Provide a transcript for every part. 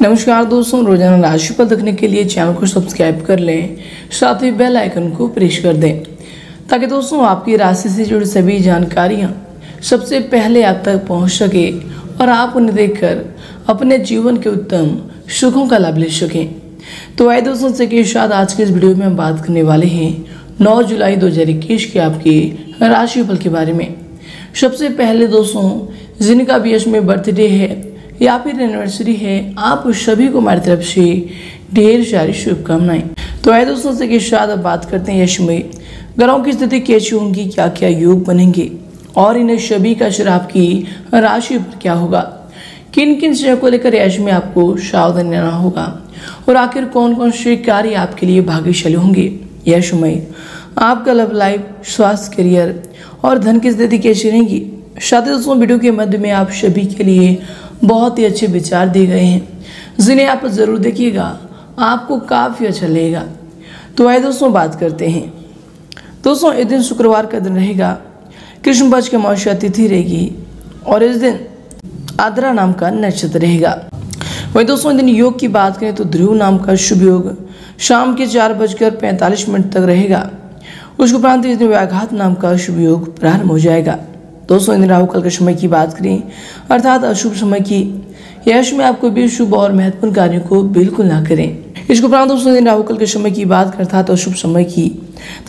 नमस्कार दोस्तों, रोज़ाना राशिफल देखने के लिए चैनल को सब्सक्राइब कर लें, साथ ही बेल आइकन को प्रेस कर दें, ताकि दोस्तों आपकी राशि से जुड़ी सभी जानकारियाँ सबसे पहले आप तक पहुँच सके और आप उन्हें देखकर अपने जीवन के उत्तम सुखों का लाभ ले सकें। तो आए दोस्तों, से के साथ आज के इस वीडियो में हम बात करने वाले हैं 9 जुलाई 2021 के आपके राशिफल के बारे में। सबसे पहले दोस्तों, जिनका भी इसमें बर्थडे है या फिर एनिवर्सरी है, आप सभी को हमारी तरफ़ से ढेर सारी शुभकामनाएँ। तो आए दोस्तों से के साथ अब बात करते हैं यश में ग्रहों की स्थिति कैसी होंगी? क्या क्या योग बनेंगे? और इन्हें सभी का असर आपकी राशि पर क्या होगा? किन किन चीज़ों को लेकर यश में आपको सावधान रहना होगा? और आखिर कौन कौन से कार्य आपके लिए भाग्यशाली होंगे? यश में आपका लव लाइफ स्वास्थ्य करियर और धन की स्थिति कैसी रहेगी? साथ दोस्तों, वीडियो के मध्य में आप सभी के लिए बहुत ही अच्छे विचार दिए गए हैं। जिन्हें आप ज़रूर देखिएगा, आपको काफ़ी अच्छा लगेगा। तो आइए दोस्तों, बात करते हैं। दोस्तों, इस दिन शुक्रवार का दिन रहेगा। कृष्ण पक्ष की अमावस्या तिथि रहेगी और इस दिन आद्रा नाम का नक्षत्र रहेगा। वही दोस्तों दिन योग की बात करें तो ध्रुव नाम का शुभ योग शाम के चार बजकर पैंतालीस मिनट तक रहेगा। उसके उपरांत इस दिन व्याघात नाम का शुभ योग प्रारंभ हो जाएगा। दोस्तों इन राहु काल के समय की बात करें, अर्थात अशुभ समय की, यश में आपको भी शुभ और महत्वपूर्ण कार्यों को बिल्कुल ना करें। इसके उपरांत दोस्तों दिन राहु काल के समय की बात करें, अर्थात अशुभ समय की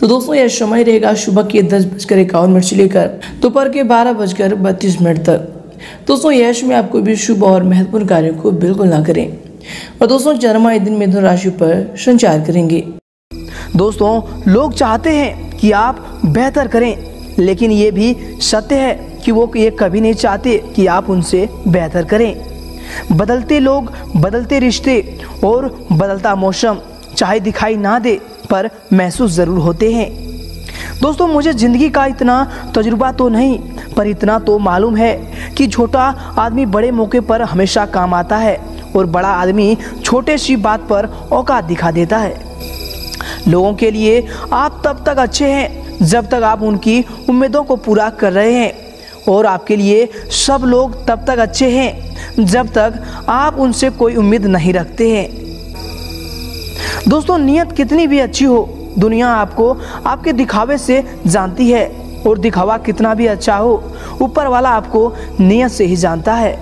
तो दोस्तों यह समय रहेगा सुबह के दस बजकर इक्यावन मिनट से लेकर दोपहर के बारह बजकर बत्तीस मिनट तक। दोस्तों यश में आपको भी शुभ और महत्वपूर्ण कार्यों को बिल्कुल ना करें। और दोस्तों चरमा दिन मिथुन राशि पर संचार करेंगे। दोस्तों, लोग चाहते हैं कि आप बेहतर करें। लेकिन ये भी सत्य है कि वो ये कभी नहीं चाहते कि आप उनसे बेहतर करें। बदलते लोग, बदलते रिश्ते और बदलता मौसम चाहे दिखाई ना दे, पर महसूस ज़रूर होते हैं। दोस्तों, मुझे ज़िंदगी का इतना तजुर्बा तो नहीं, पर इतना तो मालूम है कि छोटा आदमी बड़े मौके पर हमेशा काम आता है और बड़ा आदमी छोटे सी बात पर औकात दिखा देता है। लोगों के लिए आप तब तक अच्छे हैं जब तक आप उनकी उम्मीदों को पूरा कर रहे हैं और आपके लिए सब लोग तब तक अच्छे हैं जब तक आप उनसे कोई उम्मीद नहीं रखते हैं। दोस्तों, नीयत कितनी भी अच्छी हो, दुनिया आपको आपके दिखावे से जानती है और दिखावा कितना भी अच्छा हो, ऊपर वाला आपको नियत से ही जानता है।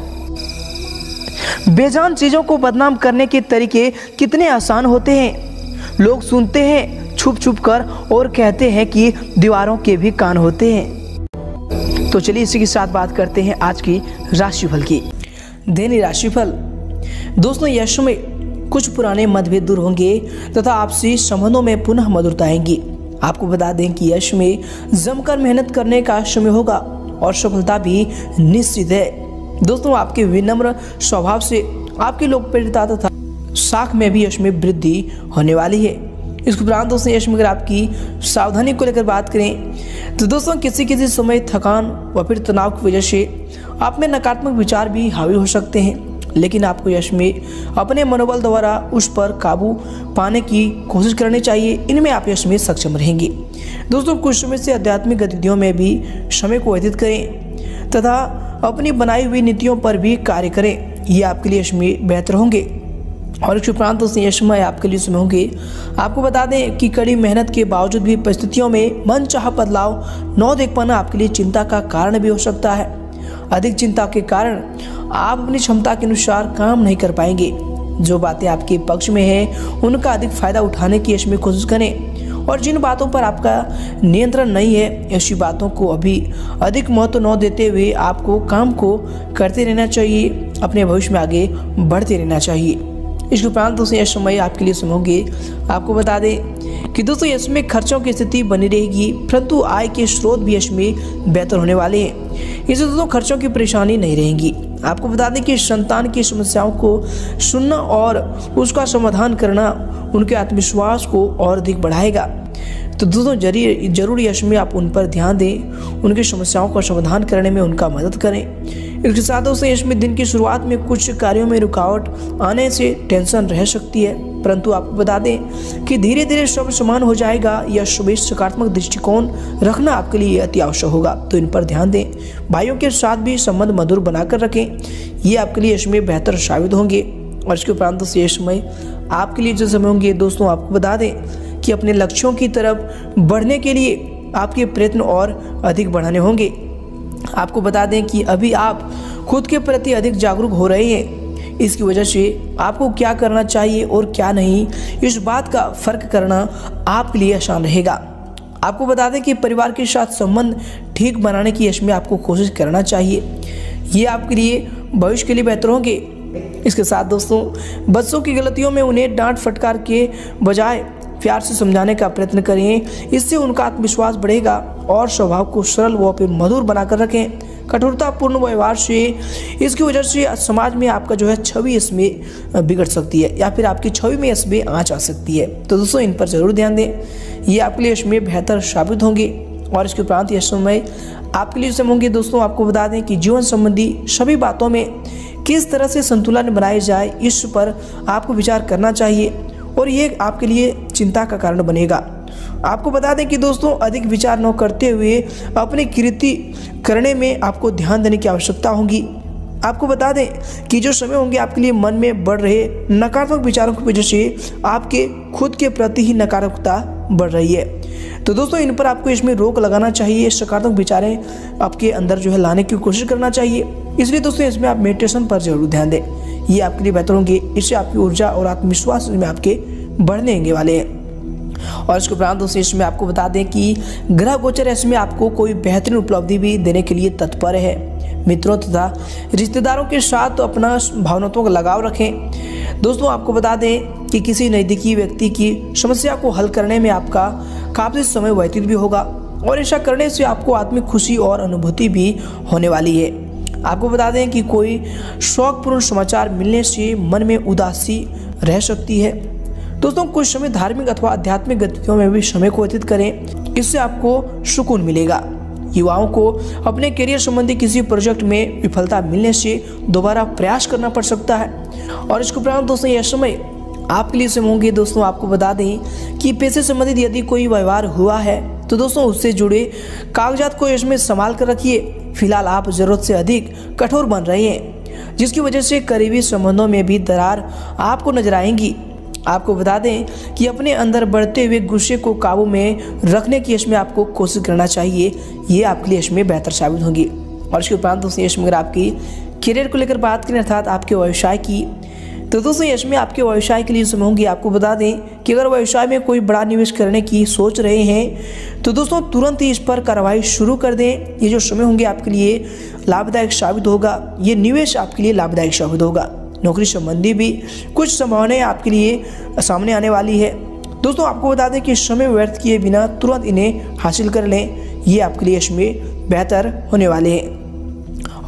बेजान चीज़ों को बदनाम करने के तरीके कितने आसान होते हैं। लोग सुनते हैं छुप छुप कर और कहते हैं कि दीवारों के भी कान होते हैं। तो चलिए इसी के साथ बात करते हैं आज की राशिफल की। दैनिक राशिफल। दोस्तों, यश में कुछ पुराने मतभेद दूर होंगे तथा आपसी संबंधों में पुनः मधुरता आएँगी। आपको बता दें कि यश में जमकर मेहनत करने का समय होगा और सफलता भी निश्चित है। दोस्तों, आपके विनम्र स्वभाव से आपकी लोकप्रियता तथा साख में भी यश में वृद्धि होने वाली है। इसके उपरांत दोस्तों यश अगर आपकी सावधानी को लेकर बात करें। तो दोस्तों, किसी किसी समय थकान व फिर तनाव की वजह से आप में नकारात्मक विचार भी हावी हो सकते हैं। लेकिन आपको यश में अपने मनोबल द्वारा उस पर काबू पाने की कोशिश करनी चाहिए। इनमें आप यश में सक्षम रहेंगे। दोस्तों, कुछ समय से आध्यात्मिक गतिविधियों में भी समय को व्यतीत करें तथा अपनी बनाई हुई नीतियों पर भी कार्य करें। ये आपके लिए यश में बेहतर होंगे। और एक उपरांत दोस्तों ये समय आपके लिए समय होंगे। आपको बता दें कि कड़ी मेहनत के बावजूद भी परिस्थितियों में मन चाह बदलाव, न देख पाना आपके लिए चिंता का कारण भी हो सकता है। अधिक चिंता के कारण आप अपनी क्षमता के अनुसार काम नहीं कर पाएँगे। जो बातें आपके पक्ष में हैं, उनका अधिक फ़ायदा उठाने की इसमें कोशिश करें। और जिन बातों पर आपका नियंत्रण नहीं है, ऐसी बातों को अभी अधिक महत्व न देते हुए आपको काम को करते रहना चाहिए। अपने भविष्य में आगे बढ़ते रहना चाहिए। इसके उपरांत दोस्तों यह समय आपके लिए होंगे आपको बता दें कि दोस्तों इसमें खर्चों की स्थिति बनी रहेगी, परंतु आय के स्रोत भी इसमें बेहतर होने वाले हैं। इससे दोस्तों खर्चों की परेशानी नहीं रहेगी। आपको बता दें कि संतान की समस्याओं को सुनना और उसका समाधान करना उनके आत्मविश्वास को और अधिक बढ़ाएगा। तो दोस्तों ज़रिए, ज़रूरी यश में आप उन पर ध्यान दें। उनकी समस्याओं का समाधान करने में उनका मदद करें। इसके साथ दोस्तों इसमें दिन की शुरुआत में कुछ कार्यों में रुकावट आने से टेंशन रह सकती है। परंतु आपको बता दें कि धीरे धीरे सब समान हो जाएगा या शुभ सकारात्मक दृष्टिकोण रखना आपके लिए अति आवश्यक होगा। तो इन पर ध्यान दें। भाइयों के साथ भी संबंध मधुर बनाकर रखें। ये आपके लिए इसमें बेहतर साबित होंगे। और इसके उपरांत दोस्तों ये समय आपके लिए जो समय होंगे, दोस्तों, आपको बता दें कि अपने लक्ष्यों की तरफ़ बढ़ने के लिए आपके प्रयत्न और अधिक बढ़ाने होंगे। आपको बता दें कि अभी आप खुद के प्रति अधिक जागरूक हो रहे हैं। इसकी वजह से आपको क्या करना चाहिए और क्या नहीं, इस बात का फ़र्क करना आपके लिए आसान रहेगा। आपको बता दें कि परिवार के साथ संबंध ठीक बनाने की इसमें आपको कोशिश करना चाहिए। ये आपके लिए भविष्य के लिए बेहतर होंगे। इसके साथ दोस्तों, बच्चों की गलतियों में उन्हें डांट फटकार के बजाय प्यार से समझाने का प्रयत्न करें। इससे उनका आत्मविश्वास बढ़ेगा और स्वभाव को सरल व फिर मधुर बनाकर रखें। कठोरतापूर्ण व्यवहार से इसकी वजह से समाज में आपका जो है छवि इसमें बिगड़ सकती है या फिर आपकी छवि में इसमें आँच आ सकती है। तो दोस्तों, इन पर ज़रूर ध्यान दें। ये आपके लिए इसमें बेहतर साबित होंगे और इसके उपरांत यह समय आपके लिए समय होंगे। दोस्तों, आपको बता दें कि जीवन संबंधी सभी बातों में किस तरह से संतुलन बनाया जाए, इस पर आपको विचार करना चाहिए। और ये आपके लिए चिंता का कारण बनेगा। आपको बता दें कि दोस्तों, अधिक विचार न करते हुए अपनी कृति करने में आपको ध्यान देने की आवश्यकता होगी। आपको बता दें कि जो समय होंगे आपके लिए मन में बढ़ रहे नकारात्मक विचारों की वजह से आपके खुद के प्रति ही नकारात्मकता बढ़ रही है। तो दोस्तों, इन पर आपको इसमें रोक लगाना चाहिए, सकारात्मक विचारें आपके अंदर जो है लाने की कोशिश करना चाहिए। इसलिए दोस्तों, इसमें आप मेडिटेशन पर ज़रूर ध्यान दें। ये आपके लिए बेहतर होंगे। इससे आपकी ऊर्जा और आत्मविश्वास में आपके बढ़ने वाले हैं। और इसके उपरांत दोस्तों इसमें आपको बता दें कि ग्रह गोचर इसमें आपको कोई बेहतरीन उपलब्धि भी देने के लिए तत्पर है। मित्रों तथा रिश्तेदारों के साथ अपना भावनात्मक लगाव रखें। दोस्तों, आपको बता दें कि किसी नज़दीकी व्यक्ति की समस्या को हल करने में आपका काफ़ी समय व्यतीत भी होगा और ऐसा करने से आपको आत्मिक खुशी और अनुभूति भी होने वाली है। आपको बता दें कि कोई शौकपूर्ण समाचार मिलने से मन में उदासी रह सकती है। दोस्तों, कुछ समय धार्मिक अथवा आध्यात्मिक गतिविधियों में भी समय को व्यतीत करें। इससे आपको सुकून मिलेगा। युवाओं को अपने करियर संबंधी किसी प्रोजेक्ट में विफलता मिलने से दोबारा प्रयास करना पड़ सकता है। और इसके उपरांत दोस्तों, यह समय आपके लिए समय होंगे। दोस्तों, आपको बता दें कि पैसे संबंधित यदि कोई व्यवहार हुआ है तो दोस्तों, उससे जुड़े कागजात को इसमें संभाल कर रखिए। फ़िलहाल आप ज़रूरत से अधिक कठोर बन रहे हैं, जिसकी वजह से करीबी संबंधों में भी दरार आपको नज़र आएँगी। आपको बता दें कि अपने अंदर बढ़ते हुए गुस्से को काबू में रखने की इसमें आपको कोशिश करना चाहिए, ये आपके लिए इसमें बेहतर साबित होगी। और इसके उपरांत दोस्तों इसमें अगर आपकी करियर को लेकर बात करें, अर्थात आपके व्यवसाय की तो दोस्तों इसमें आपके व्यवसाय के लिए समय होंगी, आपको बता दें कि अगर व्यवसाय में कोई बड़ा निवेश करने की सोच रहे हैं तो दोस्तों, तुरंत ही इस पर कार्रवाई शुरू कर दें। ये जो समय होंगे आपके लिए लाभदायक साबित होगा। ये निवेश आपके लिए लाभदायक साबित होगा। नौकरी संबंधी भी कुछ संभावनाएँ आपके लिए सामने आने वाली है। दोस्तों, आपको बता दें कि समय व्यर्थ किए बिना तुरंत इन्हें हासिल कर लें। ये आपके लिए इसमें बेहतर होने वाले हैं।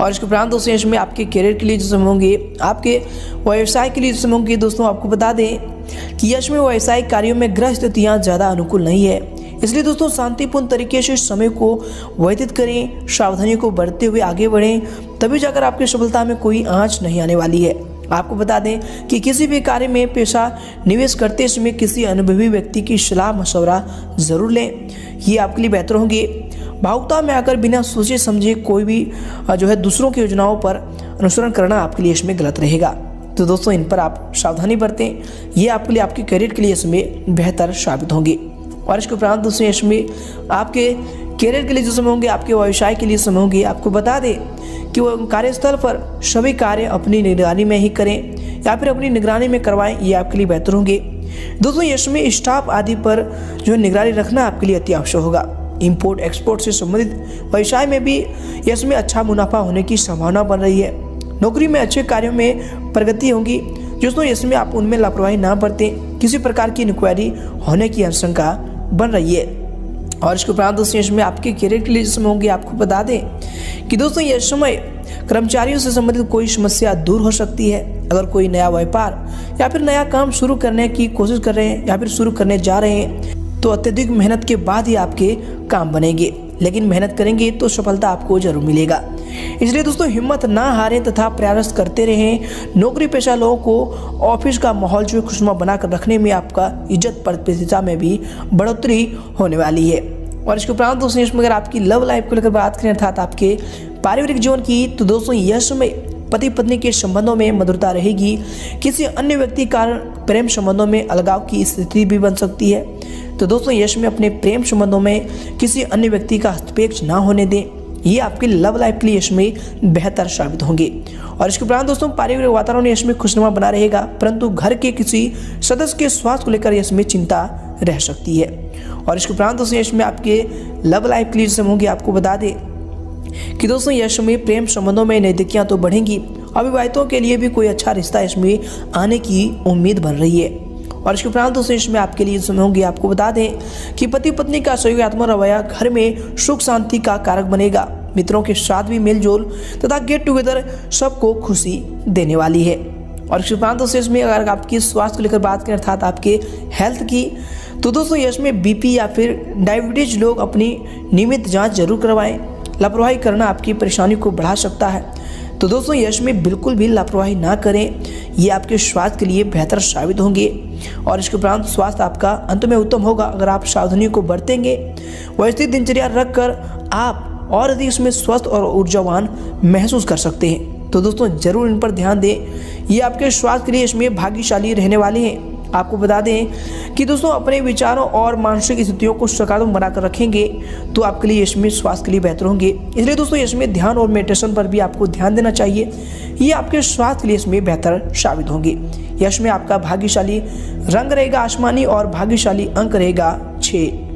और इसके उपरांत दोस्तों इसमें आपके करियर के लिए जो समय होंगे, आपके व्यवसाय के लिए जो समय होंगे, दोस्तों, आपको बता दें कि यश में व्यवसायिक कार्यों में ग्रह स्थितियाँ ज़्यादा अनुकूल नहीं है। इसलिए दोस्तों, शांतिपूर्ण तरीके से समय को व्यतीत करें सावधानी को बढ़ते हुए आगे बढ़ें, तभी जाकर आपकी सफलता में कोई आँच नहीं आने वाली है। आपको बता दें कि किसी भी कार्य में पैसा निवेश करते समय किसी अनुभवी व्यक्ति की सलाह, मशवरा ज़रूर लें। ये आपके लिए बेहतर होंगे। भावुकता में आकर बिना सोचे समझे कोई भी जो है दूसरों की योजनाओं पर अनुसरण करना आपके लिए इसमें गलत रहेगा। तो दोस्तों, इन पर आप सावधानी बरतें। ये आपके लिए, आपके करियर के लिए इसमें बेहतर साबित होंगे। और इसके उपरांत दोस्तों, इसमें आपके करियर के लिए जो समय होंगे, आपके व्यवसाय के लिए समय होंगे। आपको बता दें कि वो कार्यस्थल पर सभी कार्य अपनी निगरानी में ही करें या फिर अपनी निगरानी में करवाएँ, ये आपके लिए बेहतर होंगे। दोस्तों, इसमें स्टाफ आदि पर जो निगरानी रखना आपके लिए अति आवश्यक होगा। इंपोर्ट एक्सपोर्ट से संबंधित। व्यवसाय में भी इसमें अच्छा मुनाफा होने की संभावना बन रही है। नौकरी में अच्छे कार्यों में प्रगति होगी। दोस्तों इसमें आप उनमें लापरवाही ना बरतें। किसी प्रकार की इंक्वायरी होने की आशंका बन रही है। और इसके उपरांत दोस्तों इसमें आपके करियर के लिए समय होंगे, आपको बता दें कि दोस्तों यह समय कर्मचारियों से संबंधित कोई समस्या दूर हो सकती है। अगर कोई नया व्यापार या फिर नया काम शुरू करने की कोशिश कर रहे हैं या फिर शुरू करने जा रहे हैं तो अत्यधिक मेहनत के बाद ही आपके काम बनेंगे। लेकिन मेहनत करेंगे तो सफलता आपको ज़रूर मिलेगा। इसलिए दोस्तों, हिम्मत ना हारें तथा प्रयास करते रहें। नौकरी पेशा लोगों को ऑफ़िस का माहौल जो खुशनुमा बनाकर रखने में आपका इज़्ज़त प्रतिष्ठा में भी बढ़ोतरी होने वाली है। और इसके उपरांत दोस्तों, इसमें अगर आपकी लव लाइफ को लेकर बात करें अर्थात आपके पारिवारिक जीवन की तो दोस्तों यश में पति पत्नी के संबंधों में मधुरता रहेगी। किसी अन्य व्यक्ति कारण प्रेम संबंधों में अलगाव की स्थिति भी बन सकती है। तो दोस्तों, यश में अपने प्रेम संबंधों में किसी अन्य व्यक्ति का हस्तक्षेप ना होने दें। ये आपके लव लाइफ के लिए इसमें बेहतर साबित होंगे। और इसके उपरांत दोस्तों, पारिवारिक वातावरण इसमें खुशनुमा बना रहेगा, परंतु घर के किसी सदस्य के स्वास्थ्य को लेकर इसमें चिंता रह सकती है। और इसके उपरांत दोस्तों इसमें आपके लव लाइफ के लिए होंगे, आपको बता दें कि दोस्तों, यश में प्रेम संबंधों में नैतिकियाँ तो बढ़ेंगी अविवाहितों के लिए भी कोई अच्छा रिश्ता इसमें आने की उम्मीद बन रही है। और इसके उपरांत दोस्तों इसमें आपके लिए समय होंगे, आपको बता दें कि पति पत्नी का सहयोगात्मक रवैया घर में सुख शांति का कारक बनेगा। मित्रों के साथ भी मेलजोल तथा गेट टुगेदर सबको खुशी देने वाली है। और इसके उपरांत दोस्तों इसमें अगर आपकी स्वास्थ्य को लेकर बात करें, अर्थात आपके हेल्थ की तो दोस्तों इसमें बीपी या फिर डायबिटीज़ लोग अपनी नियमित जाँच ज़रूर करवाएँ। लापरवाही करना आपकी परेशानी को बढ़ा सकता है। तो दोस्तों, यश में बिल्कुल भी लापरवाही ना करें। ये आपके स्वास्थ्य के लिए बेहतर साबित होंगे। और इसके उपरांत स्वास्थ्य आपका अंत में उत्तम होगा। अगर आप सावधानी को बरतेंगे, वैसे दिनचर्या रख कर आप और अधिक इसमें स्वस्थ और ऊर्जावान महसूस कर सकते हैं। तो दोस्तों, ज़रूर इन पर ध्यान दें। ये आपके स्वास्थ्य के लिए इसमें भाग्यशाली रहने वाले हैं। आपको बता दें कि दोस्तों, अपने विचारों और मानसिक स्थितियों को सकारात्मक बनाकर रखेंगे तो आपके लिए इसमें स्वास्थ्य के लिए बेहतर होंगे। इसलिए दोस्तों इसमें ध्यान और मेडिटेशन पर भी आपको ध्यान देना चाहिए। ये आपके स्वास्थ्य के लिए इसमें बेहतर साबित होंगे। यश में आपका भाग्यशाली रंग रहेगा, आसमानी और भाग्यशाली अंक रहेगा छः